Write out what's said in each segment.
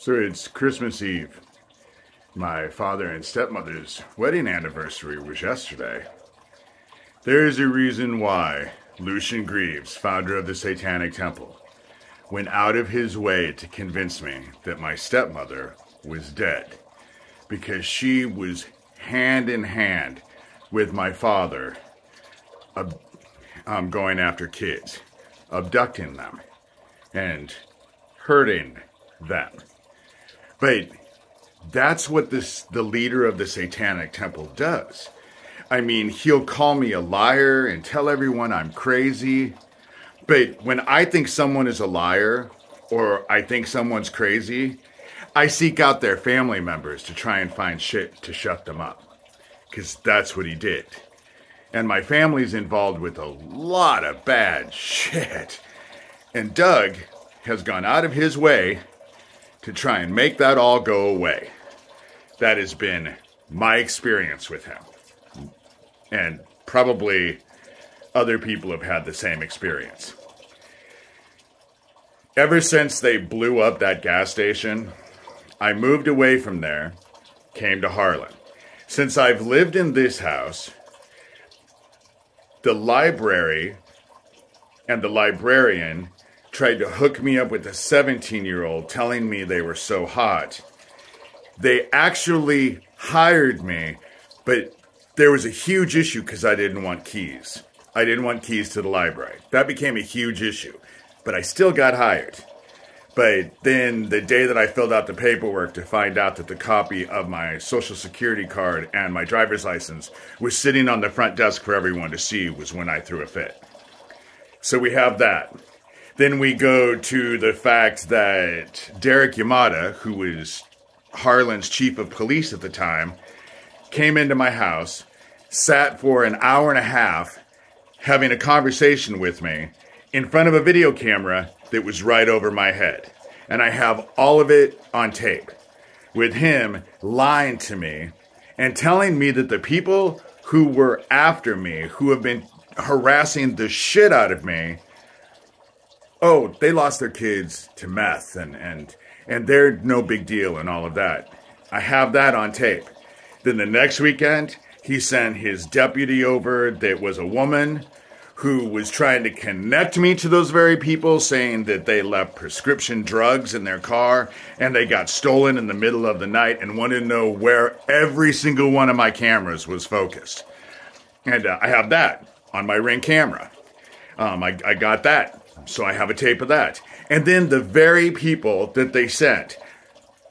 So it's Christmas Eve. My father and stepmother's wedding anniversary was yesterday. There is a reason why Lucien Greaves, founder of the Satanic Temple, went out of his way to convince me that my stepmother was dead because she was hand in hand with my father um, going after kids, abducting them, and hurting them. But that's what this the leader of the Satanic Temple does. I mean, he'll call me a liar and tell everyone I'm crazy. But when I think someone is a liar or I think someone's crazy, I seek out their family members to try and find shit to shut them up. Because that's what he did. And my family's involved with a lot of bad shit. And Doug has gone out of his way to try and make that all go away. That has been my experience with him. And probably other people have had the same experience. Ever since they blew up that gas station, I moved away from there, came to Harlan. Since I've lived in this house, the library and the librarian tried to hook me up with a 17 year old telling me they were so hot. They actually hired me, but there was a huge issue because I didn't want keys. I didn't want keys to the library. That became a huge issue, but I still got hired. But then the day that I filled out the paperwork to find out that the copy of my social security card and my driver's license was sitting on the front desk for everyone to see was when I threw a fit. So we have that. Then we go to the fact that Derek Yamada, who was Harlan's chief of police at the time, came into my house, sat for an hour and a half having a conversation with me in front of a video camera that was right over my head. And I have all of it on tape with him lying to me and telling me that the people who were after me, who have been harassing the shit out of me, oh, they lost their kids to meth and, and, and they're no big deal and all of that. I have that on tape. Then the next weekend, he sent his deputy over that was a woman who was trying to connect me to those very people, saying that they left prescription drugs in their car and they got stolen in the middle of the night and wanted to know where every single one of my cameras was focused. And uh, I have that on my ring camera. Um, I, I got that so I have a tape of that. And then the very people that they sent,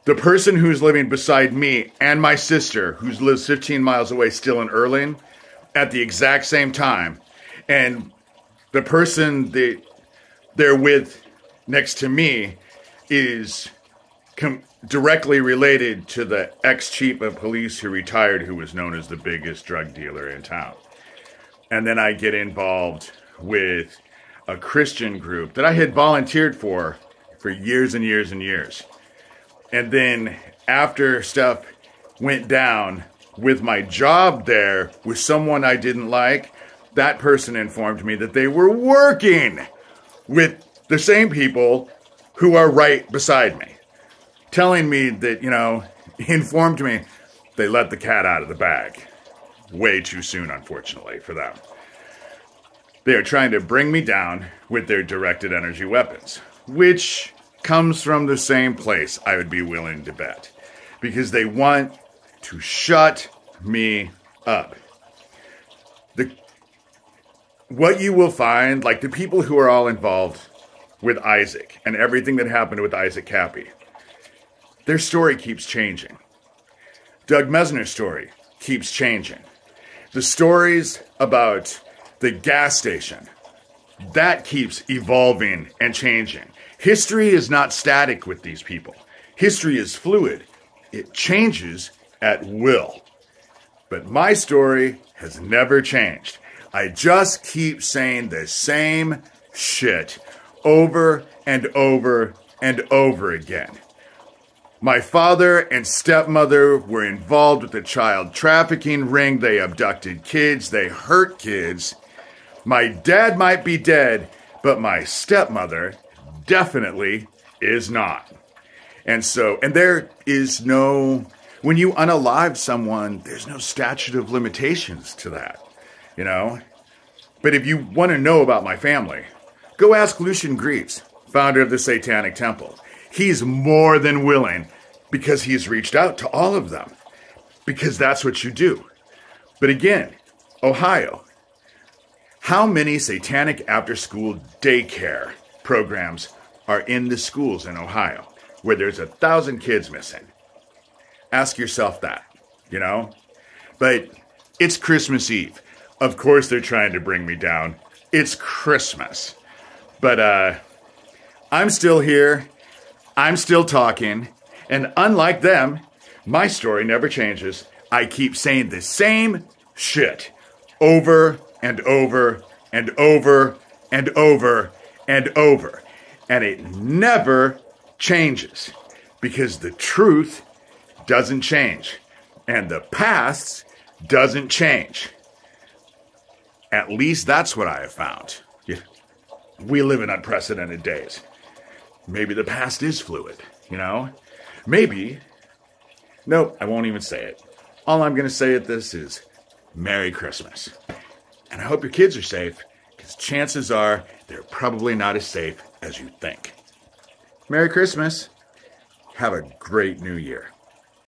the person who's living beside me and my sister, who lives 15 miles away, still in Earling, at the exact same time, and the person that they're with next to me is directly related to the ex chief of police who retired, who was known as the biggest drug dealer in town. And then I get involved with a Christian group that I had volunteered for for years and years and years. And then after stuff went down with my job there with someone I didn't like, that person informed me that they were working with the same people who are right beside me, telling me that, you know, informed me they let the cat out of the bag way too soon, unfortunately, for them. They are trying to bring me down with their directed energy weapons, which comes from the same place, I would be willing to bet. Because they want to shut me up. The, what you will find, like the people who are all involved with Isaac and everything that happened with Isaac Kappy, their story keeps changing. Doug Mesner's story keeps changing. The stories about the gas station. That keeps evolving and changing. History is not static with these people. History is fluid. It changes at will. But my story has never changed. I just keep saying the same shit over and over and over again. My father and stepmother were involved with a child trafficking ring. They abducted kids, they hurt kids, my dad might be dead, but my stepmother definitely is not. And so, and there is no, when you unalive someone, there's no statute of limitations to that, you know? But if you want to know about my family, go ask Lucien Greaves, founder of the Satanic Temple. He's more than willing because he's reached out to all of them because that's what you do. But again, Ohio, how many satanic after school daycare programs are in the schools in Ohio where there's a thousand kids missing? Ask yourself that, you know? But it's Christmas Eve. Of course, they're trying to bring me down. It's Christmas. But uh, I'm still here. I'm still talking. And unlike them, my story never changes. I keep saying the same shit over and over and over and over and over. And it never changes because the truth doesn't change and the past doesn't change. At least that's what I have found. We live in unprecedented days. Maybe the past is fluid, you know? Maybe. Nope, I won't even say it. All I'm going to say at this is Merry Christmas. And I hope your kids are safe, because chances are they're probably not as safe as you think. Merry Christmas. Have a great new year.